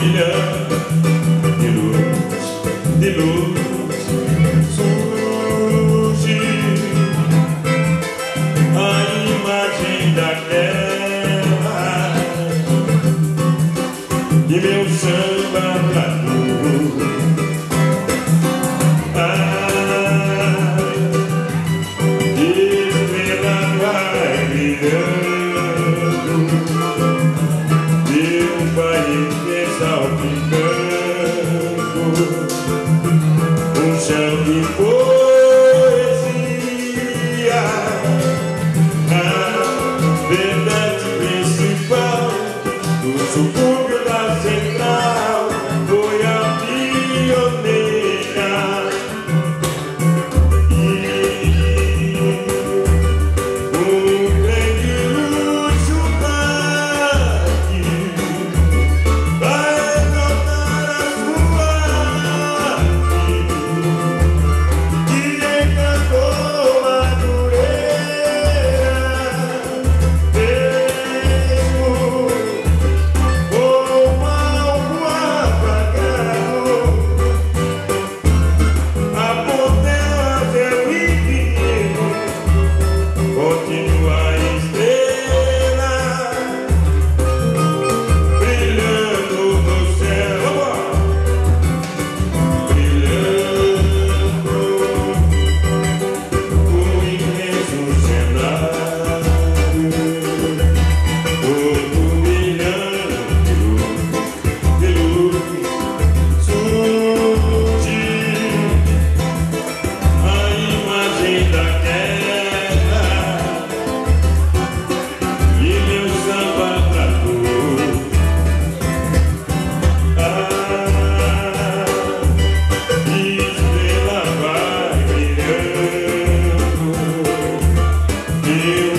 меня. me. Yeah.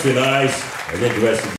Finais, a gente vai se